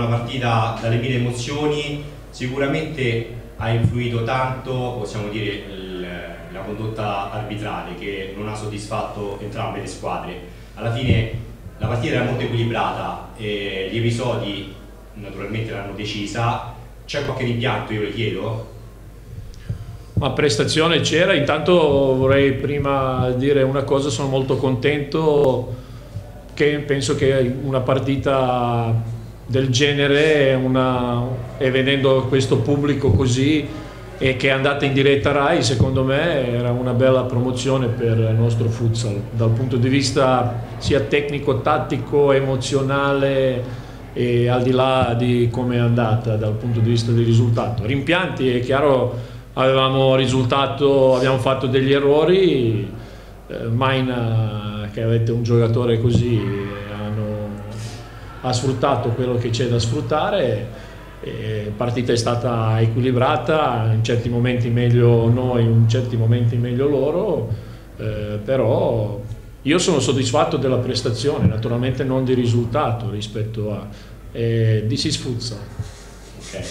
una partita dalle mille emozioni, sicuramente ha influito tanto, possiamo dire, la condotta arbitrale che non ha soddisfatto entrambe le squadre. Alla fine la partita era molto equilibrata gli episodi naturalmente l'hanno decisa. C'è qualche rimpianto, io le chiedo? Ma prestazione c'era, intanto vorrei prima dire una cosa, sono molto contento che penso che una partita del genere una, e vedendo questo pubblico così e che è andata in diretta RAI secondo me era una bella promozione per il nostro futsal dal punto di vista sia tecnico, tattico, emozionale e al di là di come è andata dal punto di vista del risultato. Rimpianti è chiaro avevamo risultato, abbiamo fatto degli errori, eh, Maina che avete un giocatore così ha sfruttato quello che c'è da sfruttare, la partita è stata equilibrata, in certi momenti meglio noi, in certi momenti meglio loro, eh, però io sono soddisfatto della prestazione, naturalmente non di risultato rispetto a... Eh, di si sfuzza. Okay.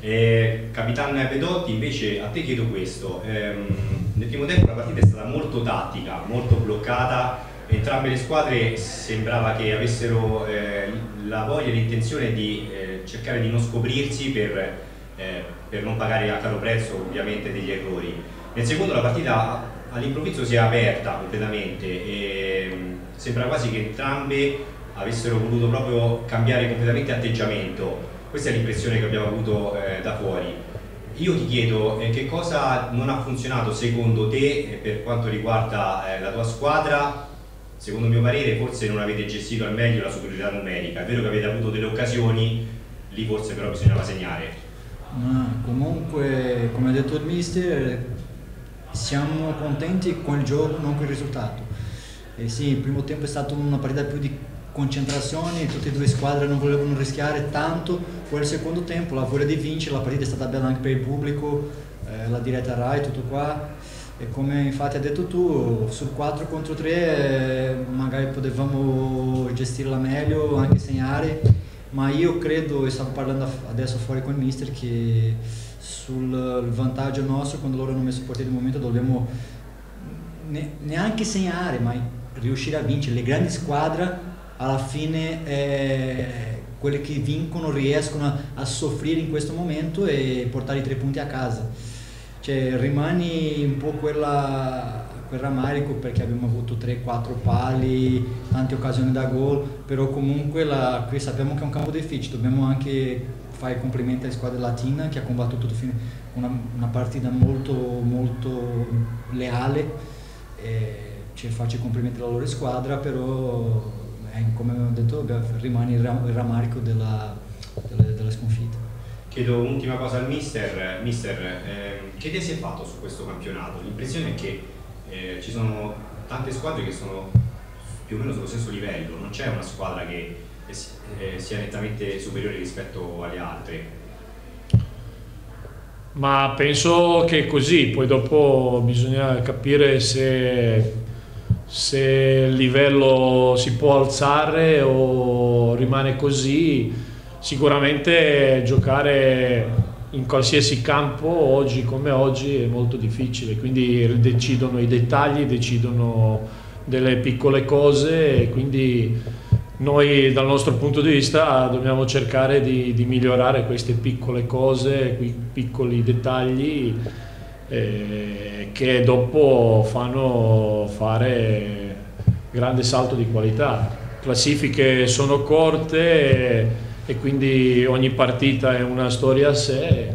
Eh, Capitan Pedotti, invece a te chiedo questo, ehm, nel primo tempo la partita è stata molto tattica, molto bloccata, entrambe le squadre sembrava che avessero eh, la voglia e l'intenzione di eh, cercare di non scoprirsi per, eh, per, non pagare a caro prezzo ovviamente degli errori. Nel secondo la partita all'improvviso si è aperta completamente e ehm, sembra quasi che entrambe avessero voluto proprio cambiare completamente atteggiamento questa è l'impressione che abbiamo avuto eh, da fuori. Io ti chiedo eh, che cosa non ha funzionato secondo te eh, per quanto riguarda eh, la tua squadra? Secondo mio parere forse non avete gestito al meglio la superiorità numerica, è vero che avete avuto delle occasioni, lì forse però bisognava segnare. Ma comunque, come ha detto il mister, siamo contenti con il gioco, non con il risultato. E sì, il primo tempo è stata una partita più di concentrazione, tutte e due squadre non volevano rischiare tanto, poi il secondo tempo la voglia di vincere, la partita è stata bella anche per il pubblico, eh, la diretta Rai, tutto qua e come infatti hai detto tu, sul 4 contro 3 eh, magari potevamo gestirla meglio, anche segnare, ma io credo, e stavo parlando adesso fuori con il mister, che sul vantaggio nostro, quando loro hanno messo il portiere di momento, dobbiamo ne, neanche segnare, ma riuscire a vincere. Le grandi squadre alla fine eh, quelle che vincono riescono a, a, soffrire in questo momento e portare i tre punti a casa. Cioè, rimani un po' quella, quel rammarico perché abbiamo avuto 3-4 pali, tante occasioni da gol, però comunque la, qui sappiamo che è un campo difficile, dobbiamo anche fare i complimenti alle squadre latine che ha combattuto una, una partita molto, molto leale, e, cioè, faccio i complimenti alla loro squadra, però eh, come ho detto rimane il, rammarico della, della, della, sconfitta. Chiedo un'ultima cosa al mister, mister eh, che idea si è fatto su questo campionato? L'impressione è che eh, ci sono tante squadre che sono più o meno sullo stesso livello, non c'è una squadra che eh, sia nettamente superiore rispetto alle altre. Ma penso che così, poi dopo bisogna capire se se il livello si può alzare o rimane così, sicuramente giocare in qualsiasi campo oggi come oggi è molto difficile, quindi decidono i dettagli, decidono delle piccole cose e quindi noi dal nostro punto di vista dobbiamo cercare di, di migliorare queste piccole cose, quei piccoli dettagli eh, che dopo fanno fare grande salto di qualità. Classifiche sono corte e, e quindi ogni partita è una storia a sé.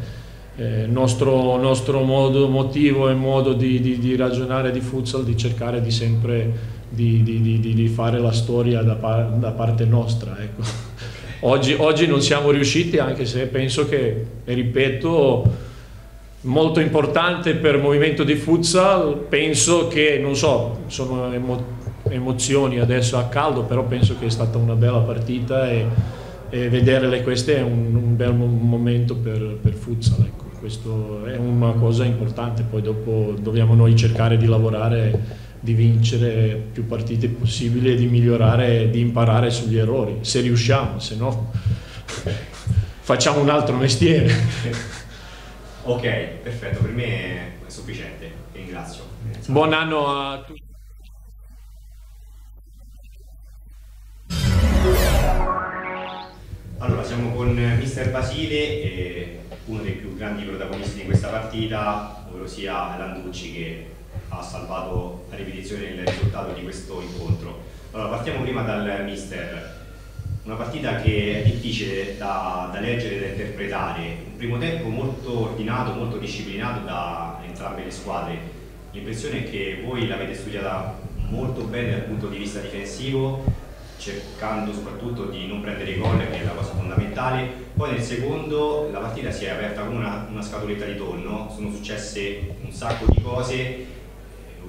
Il eh, nostro, nostro modo, motivo e modo di, di, di, ragionare di futsal di cercare di sempre di, di fare la storia da, par, da parte nostra. Ecco. Oggi, oggi non siamo riusciti anche se penso che, ripeto, molto importante per il movimento di futsal, penso che, non so, sono emo emozioni adesso a caldo, però penso che è stata una bella partita e, e vederle queste è un, un bel momento per, per futsal, ecco. questo è una cosa importante, poi dopo dobbiamo noi cercare di lavorare di vincere più partite possibili e di migliorare, di imparare sugli errori, se riusciamo, se no facciamo un altro mestiere. Ok, perfetto, per me è sufficiente, ringrazio. Buon anno a tutti. Con mister Basile, uno dei più grandi protagonisti di questa partita, ovvero sia Landucci che ha salvato la ripetizione del risultato di questo incontro. Allora, partiamo prima dal mister. Una partita che è difficile da, da leggere e da interpretare, un primo tempo molto ordinato, molto disciplinato da entrambe le squadre. L'impressione è che voi l'avete studiata molto bene dal punto di vista difensivo, cercando soprattutto di non prendere i gol, che è la cosa fondamentale. Poi nel secondo la partita si è aperta come una, una scatoletta di tonno, sono successe un sacco di cose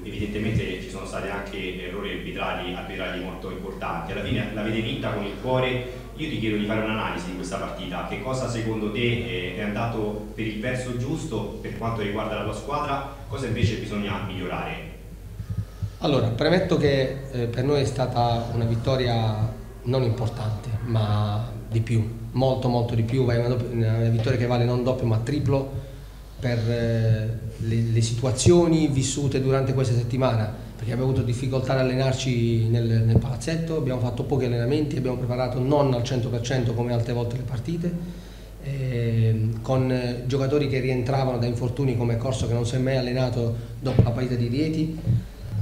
evidentemente ci sono stati anche errori arbitrali, arbitrali molto importanti. Alla fine l'avete vinta con il cuore. Io ti chiedo di fare un'analisi di questa partita. Che cosa secondo te è andato per il verso giusto per quanto riguarda la tua squadra? Cosa invece bisogna migliorare? Allora, premetto che eh, per noi è stata una vittoria non importante, ma di più, molto molto di più, una, una vittoria che vale non doppio ma triplo per eh, le, le, situazioni vissute durante questa settimana, perché abbiamo avuto difficoltà ad allenarci nel, nel palazzetto, abbiamo fatto pochi allenamenti, abbiamo preparato non al 100% come altre volte le partite, eh, con giocatori che rientravano da infortuni come Corso che non si è mai allenato dopo la partita di Rieti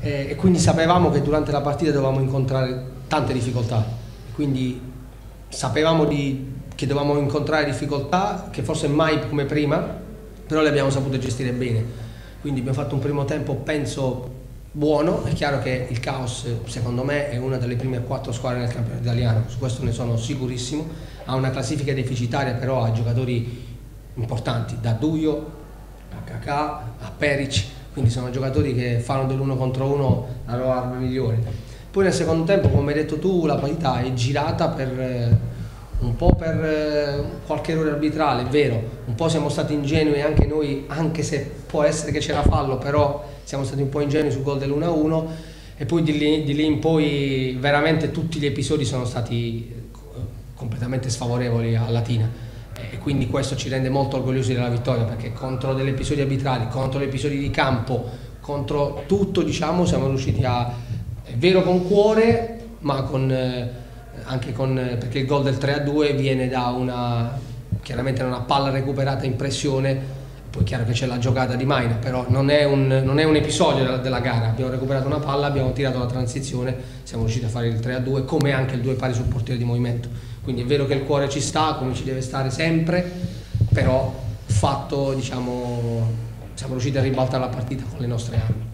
eh, e quindi sapevamo che durante la partita dovevamo incontrare tante difficoltà, quindi sapevamo di, che dovevamo incontrare difficoltà che forse mai come prima però le abbiamo sapute gestire bene. Quindi abbiamo fatto un primo tempo, penso, buono. È chiaro che il Caos, secondo me, è una delle prime quattro squadre nel campionato italiano, su questo ne sono sicurissimo. Ha una classifica deficitaria, però ha giocatori importanti, da Duio a Kakà a Peric, quindi sono giocatori che fanno dell'uno contro uno la loro arma migliore. Poi nel secondo tempo, come hai detto tu, la partita è girata per un po' per eh, qualche errore arbitrale, è vero, un po' siamo stati ingenui anche noi, anche se può essere che c'era fallo, però siamo stati un po' ingenui sul gol dell'1-1 e poi di lì, di lì, in poi veramente tutti gli episodi sono stati eh, completamente sfavorevoli a Latina e quindi questo ci rende molto orgogliosi della vittoria perché contro degli episodi arbitrali, contro gli episodi di campo, contro tutto diciamo siamo riusciti a, è vero con cuore ma con... Eh, anche con, perché il gol del 3-2 viene da una, chiaramente una palla recuperata in pressione, poi è chiaro che c'è la giocata di Maina, però non è un, non è un episodio della, della, gara, abbiamo recuperato una palla, abbiamo tirato la transizione, siamo riusciti a fare il 3-2 come anche il 2 pari sul portiere di movimento, quindi è vero che il cuore ci sta, come ci deve stare sempre, però fatto diciamo siamo riusciti a ribaltare la partita con le nostre armi.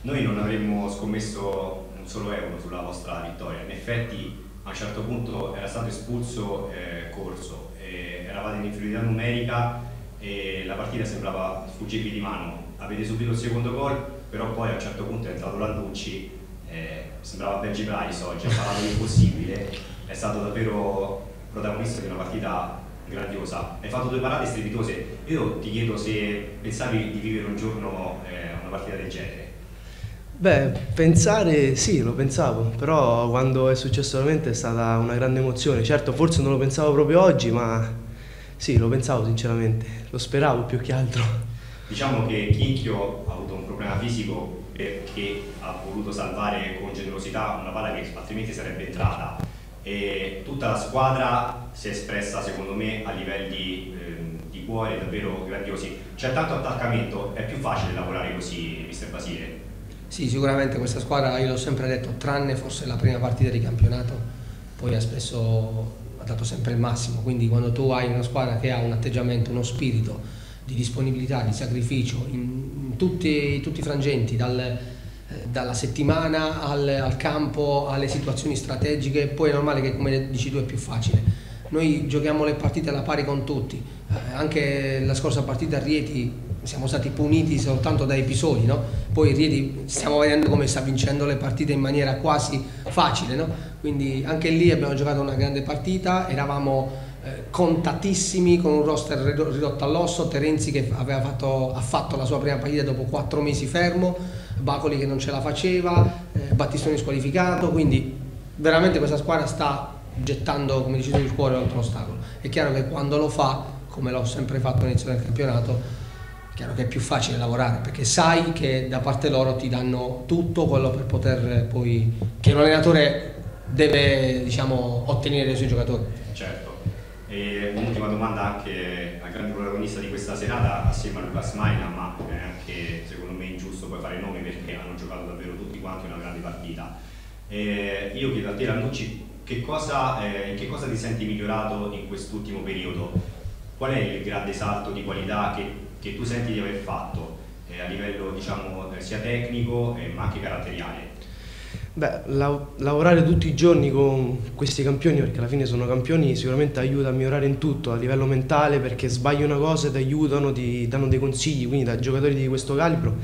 Noi non avremmo scommesso un solo euro sulla vostra vittoria, in effetti a un certo punto era stato espulso eh, Corso, eh, eravate in inferiorità numerica e la partita sembrava sfuggirvi di mano. Avete subito il secondo gol, però poi a un certo punto è entrato Landucci, eh, sembrava Benji Price oggi, ha parlato l'impossibile, è stato davvero protagonista di una partita grandiosa. Hai fatto due parate strepitose. Io ti chiedo se pensavi di vivere un giorno eh, una partita del genere. Beh, pensare sì, lo pensavo, però quando è successo veramente è stata una grande emozione. Certo, forse non lo pensavo proprio oggi, ma sì, lo pensavo sinceramente, lo speravo più che altro. Diciamo che Chinchio ha avuto un problema fisico perché ha voluto salvare con generosità una palla che altrimenti sarebbe entrata e tutta la squadra si è espressa secondo me a livelli eh, di cuore davvero grandiosi. C'è tanto attaccamento, è più facile lavorare così, mister Basile? Sì, sicuramente questa squadra, io l'ho sempre detto, tranne forse la prima partita di campionato, poi ha spesso ha dato sempre il massimo, quindi quando tu hai una squadra che ha un atteggiamento, uno spirito di disponibilità, di sacrificio in, in tutti, tutti, i frangenti, dal, dalla settimana al, al, campo, alle situazioni strategiche, poi è normale che come dici tu è più facile. Noi giochiamo le partite alla pari con tutti, eh, anche la scorsa partita a Rieti siamo stati puniti soltanto da episodi, no? poi Rieti stiamo vedendo come sta vincendo le partite in maniera quasi facile, no? quindi anche lì abbiamo giocato una grande partita, eravamo eh, contatissimi con un roster ridotto all'osso, Terenzi che fatto, ha fatto la sua prima partita dopo quattro mesi fermo, Bacoli che non ce la faceva, eh, Battistoni squalificato, quindi veramente questa squadra sta gettando, come dici tu, il cuore oltre l'ostacolo. È chiaro che quando lo fa, come l'ho sempre fatto all'inizio del campionato, è chiaro che è più facile lavorare perché sai che da parte loro ti danno tutto quello per poter poi che un allenatore deve diciamo, ottenere dai suoi giocatori. Certo. E un'ultima domanda anche al grande protagonista di questa serata assieme a Lucas Maina, ma anche secondo poi fare nomi perché hanno giocato davvero tutti quanti una grande partita. E io chiedo a te Rannucci che cosa, eh, che cosa ti senti migliorato in quest'ultimo periodo? Qual è il grande salto di qualità che, che tu senti di aver fatto eh, a livello diciamo, sia tecnico eh, ma anche caratteriale? Beh, la lavorare tutti i giorni con questi campioni, perché alla fine sono campioni, sicuramente aiuta a migliorare in tutto, a livello mentale, perché sbagli una cosa e ti aiutano, ti danno dei consigli, quindi da giocatori di questo calibro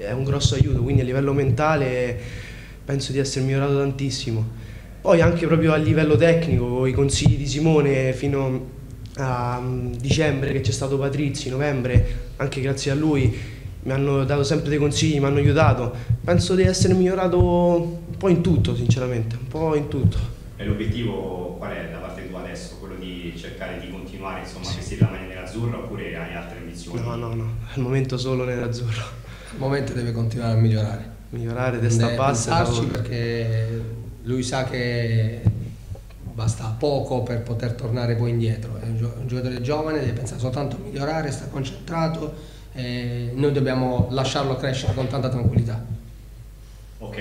è un grosso aiuto, quindi a livello mentale penso di essere migliorato tantissimo. Poi anche proprio a livello tecnico, i consigli di Simone fino a mm, dicembre che c'è stato Patrizzi, novembre, anche grazie a lui mi hanno dato sempre dei consigli, mi hanno aiutato. Penso di essere migliorato un po' in tutto, sinceramente, un po' in tutto. E l'obiettivo qual è da parte tua adesso? Quello di cercare di continuare insomma, a vestire la maglia nerazzurra oppure hai altre ambizioni? No, no, no, al momento solo nerazzurro. Al momento deve continuare a migliorare. Migliorare testa Deve bassa. perché lui sa che basta poco per poter tornare poi indietro. È un, gio- un giocatore giovane, deve pensare soltanto a migliorare, sta concentrato e noi dobbiamo lasciarlo crescere con tanta tranquillità. Ok,